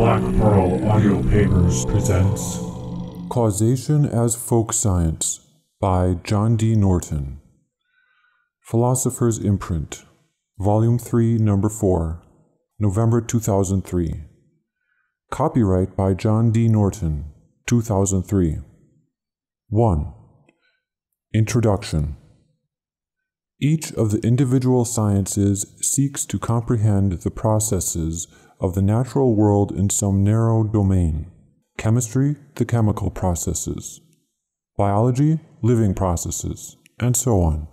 Black Pearl Audio Papers presents Causation as Folk Science by John D. Norton. Philosopher's Imprint, Volume 3, Number 4, November 2003. Copyright by John D. Norton, 2003. 1. Introduction Each of the individual sciences seeks to comprehend the processes of the natural world in some narrow domain. Chemistry, the chemical processes. Biology, living processes, and so on.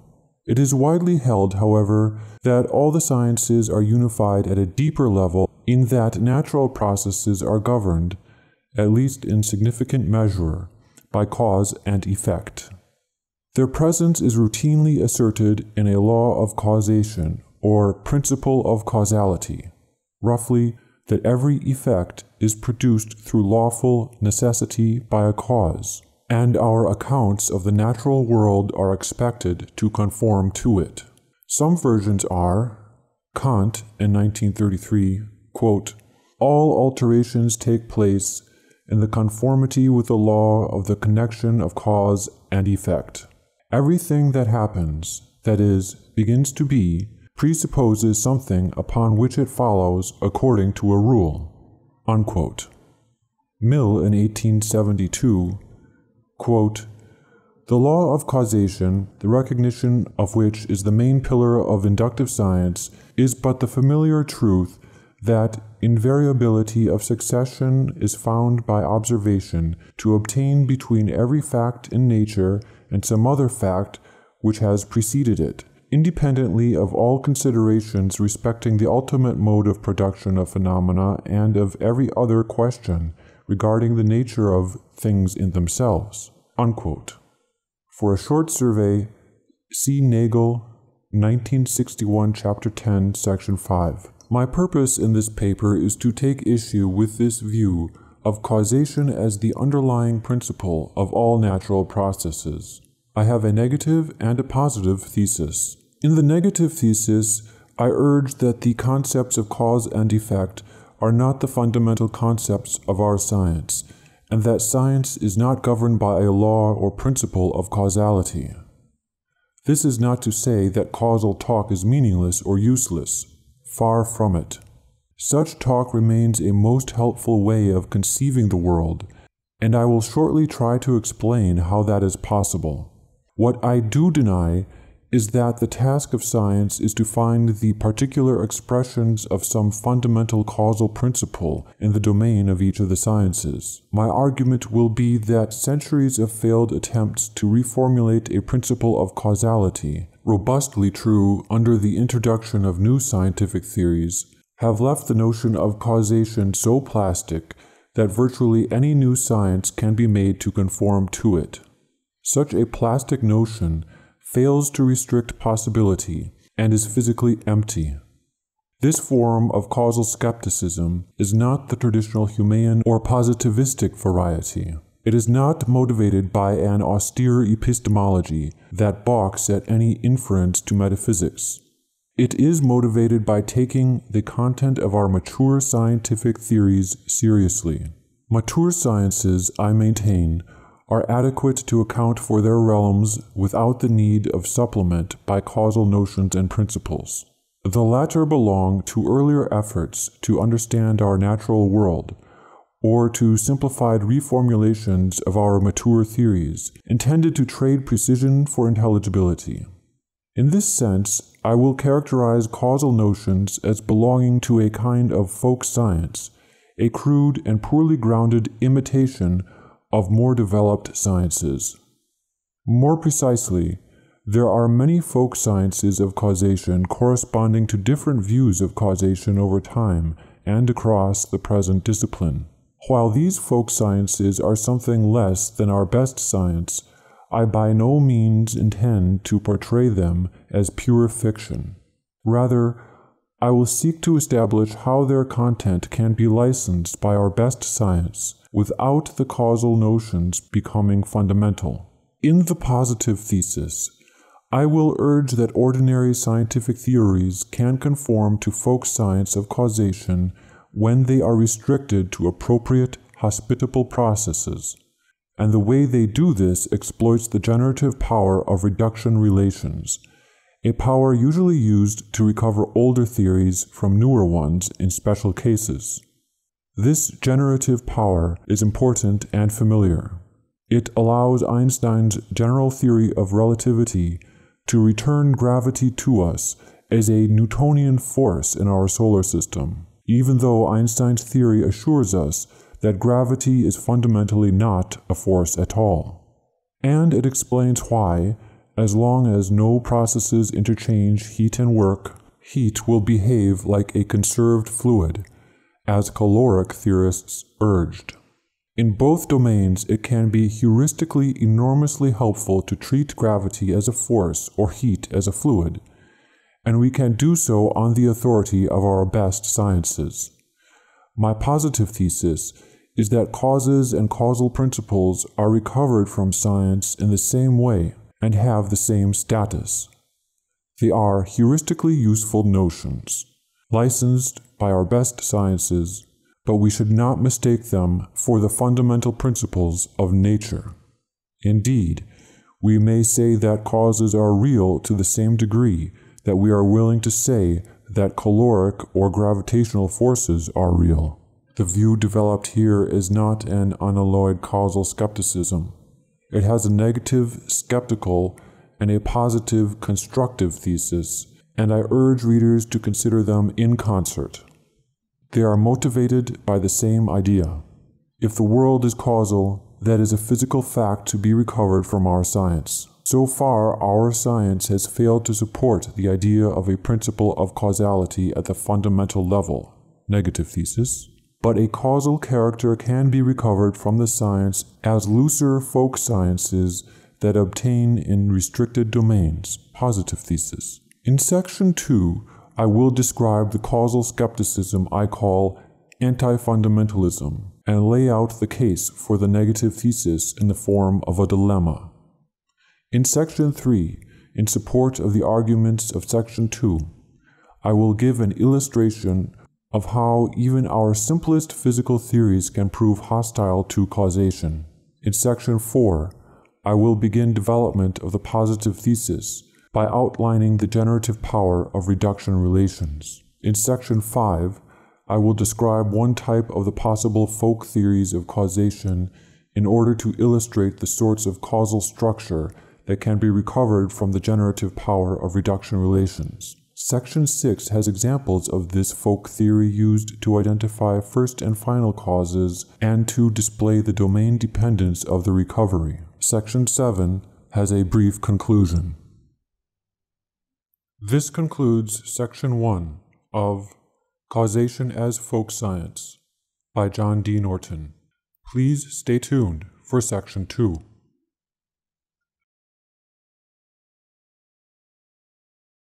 It is widely held, however, that all the sciences are unified at a deeper level in that natural processes are governed, at least in significant measure, by cause and effect. Their presence is routinely asserted in a law of causation or principle of causality, roughly, that every effect is produced through lawful necessity by a cause, and our accounts of the natural world are expected to conform to it. Some versions are Kant in 1933, quote, All alterations take place in the conformity with the law of the connection of cause and effect. Everything that happens, that is, begins to be, presupposes something upon which it follows according to a rule. Unquote. Mill in 1872, quote, The law of causation, the recognition of which is the main pillar of inductive science, is but the familiar truth that invariability of succession is found by observation to obtain between every fact in nature and some other fact which has preceded it, independently of all considerations respecting the ultimate mode of production of phenomena and of every other question regarding the nature of things in themselves. Unquote. For a short survey, see Nagel, 1961, Chapter 10, Section 5. My purpose in this paper is to take issue with this view of causation as the underlying principle of all natural processes. I have a negative and a positive thesis. In the negative thesis, I urge that the concepts of cause and effect are not the fundamental concepts of our science, and that science is not governed by a law or principle of causality. This is not to say that causal talk is meaningless or useless. Far from it. Such talk remains a most helpful way of conceiving the world, and I will shortly try to explain how that is possible. What I do deny is that the task of science is to find the particular expressions of some fundamental causal principle in the domain of each of the sciences. My argument will be that centuries of failed attempts to reformulate a principle of causality, robustly true under the introduction of new scientific theories, have left the notion of causation so plastic that virtually any new science can be made to conform to it. Such a plastic notion fails to restrict possibility and is physically empty. This form of causal skepticism is not the traditional Humean or positivistic variety. It is not motivated by an austere epistemology that balks at any inference to metaphysics. It is motivated by taking the content of our mature scientific theories seriously. Mature sciences, I maintain, are adequate to account for their realms without the need of supplement by causal notions and principles. The latter belong to earlier efforts to understand our natural world, or to simplified reformulations of our mature theories, intended to trade precision for intelligibility. In this sense, I will characterize causal notions as belonging to a kind of folk science, a crude and poorly grounded imitation of more developed sciences. More precisely, there are many folk sciences of causation corresponding to different views of causation over time and across the present discipline. While these folk sciences are something less than our best science, I by no means intend to portray them as pure fiction. Rather, I will seek to establish how their content can be licensed by our best science without the causal notions becoming fundamental. In the positive thesis, I will urge that ordinary scientific theories can conform to folk science of causation when they are restricted to appropriate, hospitable processes. And the way they do this exploits the generative power of reduction relations, a power usually used to recover older theories from newer ones in special cases. This generative power is important and familiar. It allows Einstein's general theory of relativity to return gravity to us as a Newtonian force in our solar system, even though Einstein's theory assures us that gravity is fundamentally not a force at all. And it explains why, as long as no processes interchange heat and work, heat will behave like a conserved fluid, as caloric theorists urged. In both domains, it can be heuristically enormously helpful to treat gravity as a force or heat as a fluid, and we can do so on the authority of our best sciences. My positive thesis is that causes and causal principles are recovered from science in the same way and have the same status. They are heuristically useful notions, licensed by our best sciences, but we should not mistake them for the fundamental principles of nature. Indeed, we may say that causes are real to the same degree that we are willing to say that caloric or gravitational forces are real. The view developed here is not an unalloyed causal skepticism. It has a negative skeptical and a positive constructive thesis, and I urge readers to consider them in concert. They are motivated by the same idea. If the world is causal, that is a physical fact to be recovered from our science. So far, our science has failed to support the idea of a principle of causality at the fundamental level. Negative thesis but a causal character can be recovered from the science as looser folk sciences that obtain in restricted domains. Positive thesis. In section 2, I will describe the causal skepticism I call anti fundamentalism and lay out the case for the negative thesis in the form of a dilemma. In section 3, in support of the arguments of section 2, I will give an illustration of how even our simplest physical theories can prove hostile to causation. In section 4, I will begin development of the positive thesis by outlining the generative power of reduction relations. In section 5, I will describe one type of the possible folk theories of causation in order to illustrate the sorts of causal structure that can be recovered from the generative power of reduction relations. Section 6 has examples of this folk theory used to identify first and final causes and to display the domain dependence of the recovery. Section 7 has a brief conclusion. This concludes Section 1 of Causation as Folk Science by John D. Norton. Please stay tuned for Section 2.